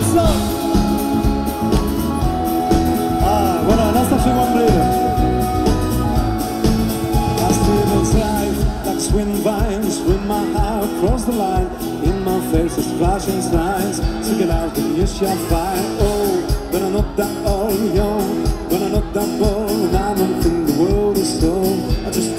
ça Ah, like Swim my heart across the line. In my face is flashing signs So out you Oh, but I'm not that old young But I'm not that bold And I don't think the world is sold I just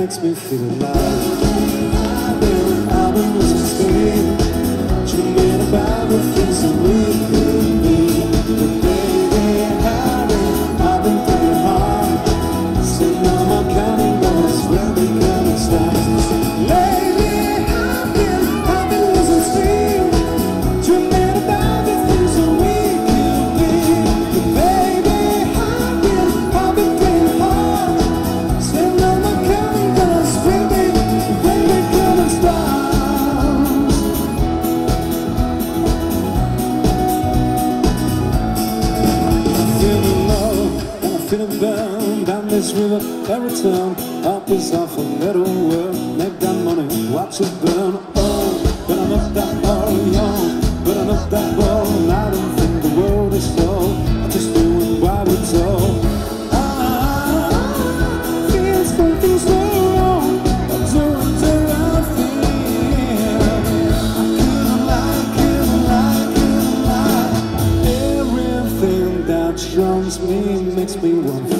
makes me feel alive. I've been, I've been losing sleep. Dreaming about the things that we I'm feeling bound down this river every time. Up is off a little world, make that money, watch it burn. Me makes me want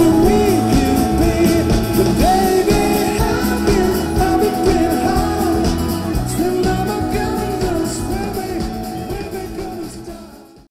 to me.